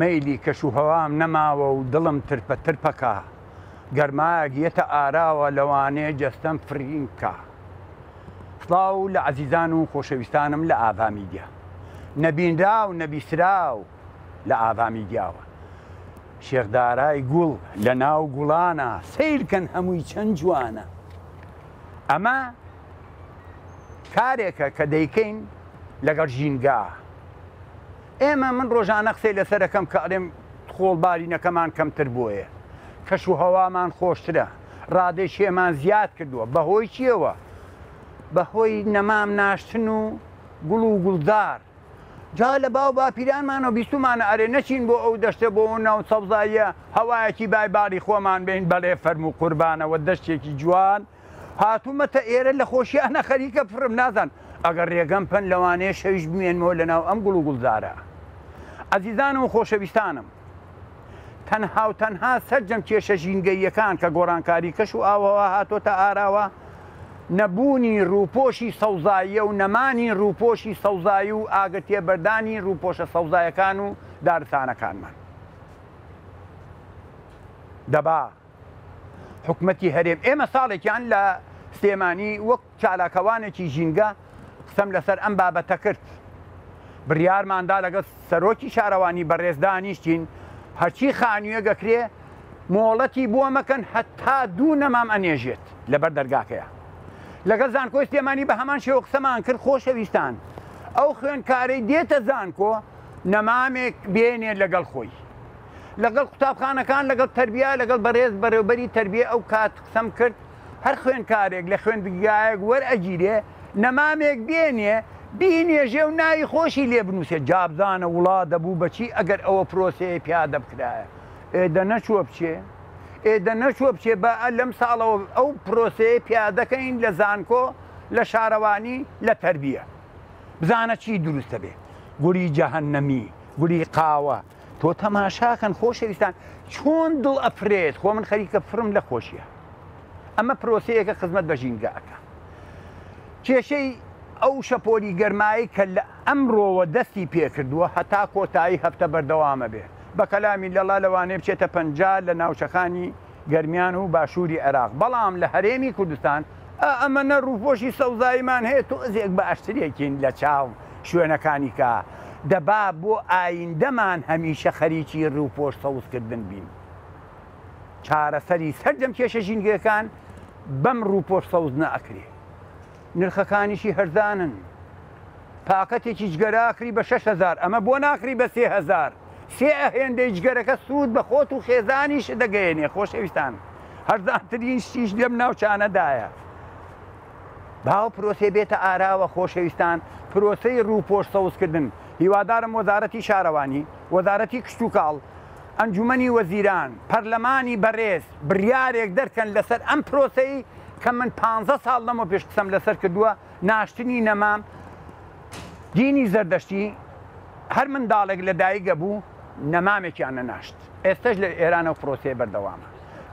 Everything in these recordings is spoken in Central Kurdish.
مەلی کەش و هەوام نەماوە و دڵم ترپە ترپەکە گەرماگیێتە ئاراوە لەوانێ جەستەم فرینکە فڵاو لە عزیزان و خۆشەویستانم لە ئاوامیدیا نەبیندا و نەبیسرا و لە ئاوامیدیاوە شێخدارای گوڵ لە ناو گوڵانە سیرکەن هەمووی چەند جوانە ئەمە کارێکە کە دەیکەین لەگەڵ ژینگاه ئێمە من ڕۆژانە قسەی لەسەرەکەم کە ئەڵێم خۆڵبارینەکەمان کەمتر بووە کەش و هەوامان خۆشترە ڕادێ شێمان زیاد کردووە بەهۆی چیەوە بەهۆی نەمام ناشتن و گوڵ و گوڵدار جا لە باو باپیرانمانەوە بیستمانە ئەرێ نەچین بۆ ئەو دەشتە بۆ ناو سەبزاییە هەوایەکی بایباری خۆمان بین بەڵێ فەرم و قوربانەوە دەشتێکی جوان هاتوومەتە ئێرە لە خۆشییانە خەریکە پرم نازان ئەگەر ڕێگەم پەن لەوانەیە شەویش بمێنمەوە لەناو ئەم گوڵ و گوڵدارە ئەزیزان و خۆشەویستانم تەنها و تەنها سەررجەم کێشە ژینگەیەکان کە گۆڕانکاری کەش و ئاوەوە هاتۆتە ئاراوە نەبوونی ڕووپۆشی سەوزاییە و نەمانی ڕووپۆشی سەوزایی و ئاگتێ بەردانی ڕووپۆشە سەوزایەکان و دارسانەکانمان. دەبا حکوومەتتی هەرێم ئێمە ساڵێکیان لە سێمانی وەک چالاکەوانێکی ژینگە سم لەسەر ئەم بابەتە کرد بریارماندا لەگە سەرۆکی شارەوانی بەڕێزدانیشتین هەرچی خانوێ گەکرێ مۆڵەتی بووە مەکەن هەتا دوو نەمام ئەنێژێت لەبەر دەرگاکەیە لەگە زانکۆی سێمانی بە هەمان شێوە قسەمان کرد خۆشەویستان ئەو خوێنکارەی دێتە زانکۆ نەمامێک بێنێت لەگەڵ خۆی لەگەڵ قوتابخانەکان لەگەڵ تربیە لەگەڵ بەڕێز بەرەوبەری تربیە ئەو کات قسەم کرد هەر خوێنکارێک لە خوێندگایەک وەرئەگیرێ نەمامێک بێنێ بینێژێ و ناوی خۆشی لێ بنووسێ جابزانە وڵا دەبوو بەچی ئەگەر ئەوە پرۆسەیە پیادە بکرایە ئێدە نەچوە بچێ ئێدە نەچوە بچێ بە لەم ساڵەوە ئەو پرۆسەیە پیادەکەین لە زانکۆ لە شارەوانی لە تربیە بزانە چی دروستە بێ گوری جەهنەمی گوری قاوە تۆ تەماشاکەن خۆشەویستان چۆن دڵ ئەفرێت خۆ من خەریکە فرم لە خۆشیە ئەمە پرۆسەیەکە خزمەت بە ژینگەکە کێشەی ئەو شەپۆلی گەرمایی کە لە ئەمڕۆوە دەستی پێکردووە هەتا کۆتایی هەفتە بەردەوامە بێ بە کەلامی لەڵا لەوانێ بچێتە پەنجال لە ناوچەخانی گەرمیان و باشووری عێراق بەڵام لە هەرێمی کوردستان ئەمە نەڕووپۆشی سەوزایمان هەیە تۆ زێک بە ئەشترێکین لە چاو شوێنەکانی کا دەبا بۆ ئایندەمان هەمیشە خەریکی ڕووپۆش سەوزکردن بین. چارەسەری سەردەم کێشە ژینگەکان بەم ڕووپۆش سەوز نەکرێ. نرخەکانیشی هەرزانن. پاکەتێکی جگەراکری بە 6هزار ئەمە بۆ ناکری بە سهزار. سێ ئەهێندەی جگەرەکە سوود بە خۆت و خێزانیش دەگەێنێ خۆشەویستان. هەرزانترین شتیش لەم ناوچانەدایە. باو پرۆسێ بێتە ئاراوە خۆشەویستان پرۆسەی ڕووپۆش سەوزکردن هیوادارم وەزارەتی شارەوانی وەزارەتی کشت و کاڵ ئەنجومی وەزیران پەرلەمانی بەڕێز بریارێک دەرکەن لەسەر ئەم پرۆسەی کە من پ ساڵ لەمە پێش قسەم لەسەر کردووە ناشتنی نەمام دینی زەردەشتی هەر منداڵێک لە دایکگە بوو نەمامێکیانە ناشت ئێستش لە ئێرانە فرۆسێ بەردەوامە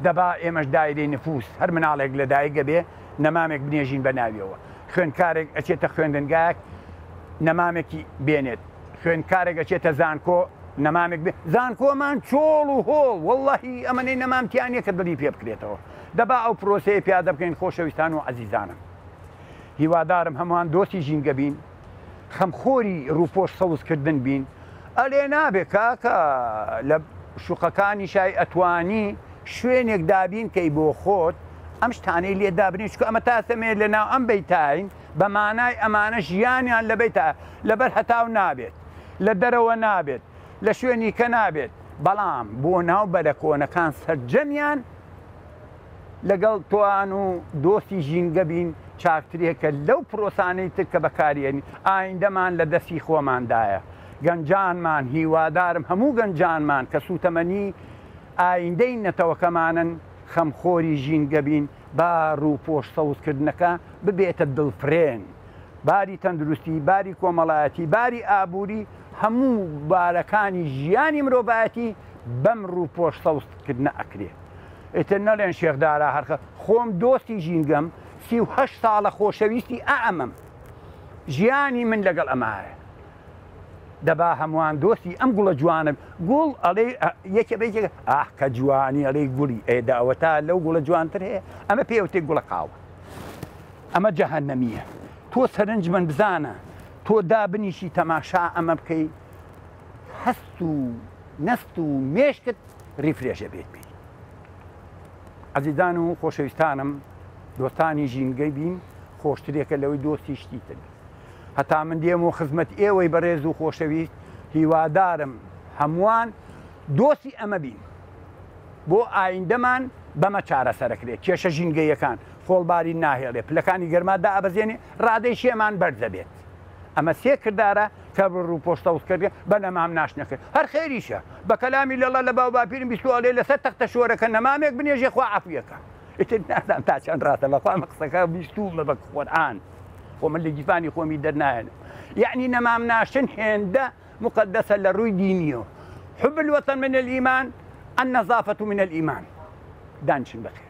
دەبا ئێمەش دایری نفوس هەر مناڵێک لە دایکگە بێ نەمامێک بنێژین بە ناویەوە خوێنکارێک ئەچێتە خوێندنگایەک نەمامێکی بێنێت خوێنکارێکە چێتە زانکۆ نەمامێک بێ زانکۆمان چۆڵ و هۆڵ واللهی ئەمەەی نەمامتیانە کە دڵی پێ بکرێتەوە دەبا ئەو پرۆسەیە پیادا بکەین خۆشەویستان و عزیزانم هیوادارم هەمووان دۆستی ژینگە بین خەمخۆری ڕووپۆش سەوزکردن بین ئەلێ نابێت کاکە لە شوقەکانی شای ئەتوانی شوێنێک دابین کەی بۆ خۆت ئەم شتانەی لێدابنی چکە ئەمە تاسەمێ لەناو ئەم بیتین بە مانای ئەمانە ژیانیان لەبێت لەبەر هەتاو نابێت لە دەرەوە نابێت لە شوێنی کە نابێت بەڵام بۆ ناو بەرە کۆنەکان سەررجەمیان لەگەڵ توان و دۆستی ژینگە بین چاکترێکە لەو پرۆسانەی تر کە بەکارێنی ئایندەمان لە دەستی خۆماندایە گەنجانمان هیوادارم هەموو گەنجانمان کە سوتەمەنی ئایندەی نەتەوەکەمانن خەمخۆری ژینگە بین با ڕووپۆش سەوزکردنەکە ببێتە دڵفرێن باری تەندروستی باری کۆمەڵایەتی باری ئابووری هەموو بارەکانی ژیانی مرۆڤایەتی بەم ڕوو پۆشتەوستکردنە ئەکرێ. ئتر نەڵێن شێخدارا هەرخە خۆم دۆستی ژینگەم سیه ساڵە خۆشەویستی ئەمەم ژیانی من لەگەڵ ئەمارە. دەبا هەمووان دۆستی ئەم گوڵە جوانم گوڵ ئەڵێ یەکە بێکێک ئاه کە جوانی ئەڵێ گوڵی ئێداوە تا لەو گوڵە جوانتر هەیە ئەمە پێوتێک گوڵە قاوە. ئەمە جەهەن نەمیە. تۆ سەرنج من بزانە تۆ دابنیشی تەماشا ئەمە بکەی هەست و نەست و مێشکت ریفرێژە بێت بی. عزیزان و خۆشەویستانم دۆستانی ژینگەی بین خۆشترێکە لەوەی دۆستی شتیتن. هەتا من دێم و خزمەت ئێوەی بەڕێز و خۆشەویست هیوادارم هەمووان دۆسی ئەمە بین. بۆ ئایندەمان بەمە چارەسەرەکرێت کێشە ژینگەیەکان خۆڵباری ناهێڵێ پلەکانی گەرمادا ئابەزێنێ ڕادەی شێمان بەردەبێت. ئەمە سێ کردارە کە ڕوو پۆشتەوتکردی بەنەما هم ناشنەکرد هەر خێریشە بە کەلامی لەڵە لە تخت شوره کن ما تەختە شوەرەکە نەمامێک خواه عفیه که ئیتر نادام تا چەند ڕاتە بەخوامە قسەکە بیستومە با قرآن و من لە خواه خۆمی دەرنایەنە یعنی هم ناشن هێندە مقدسه لروی دینیو حب الوطن من الإيمان النظافة من الإيمان دانشن بخير